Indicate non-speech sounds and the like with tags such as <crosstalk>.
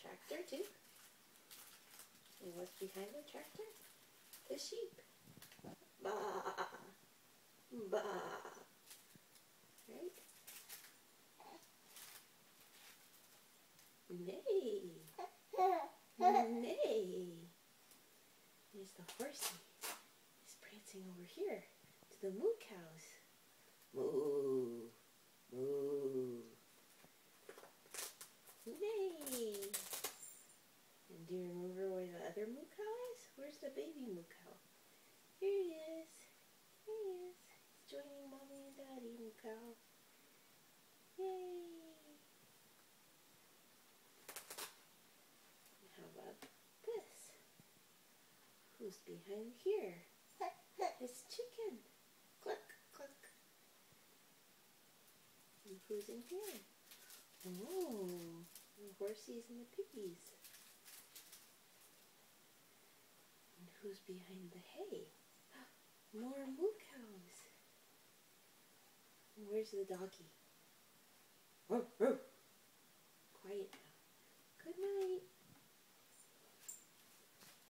tractor too. And what's behind the tractor? The sheep. Ba. Ba. Right? Nay. Nay. There's the horsey. He's prancing over here to the moo cows. Moo. Moo. Nay. And do you remember where the other moo cow is? Where's the baby moo cow? Here he is. Here he is. He's joining mommy and daddy moo cow. Yay. How about this? Who's behind here? It's chicken. Cluck, cluck. And who's in here? Oh, the horsies and the piggies. And who's behind the hay? <gasps> More moo cows. Where's the doggy?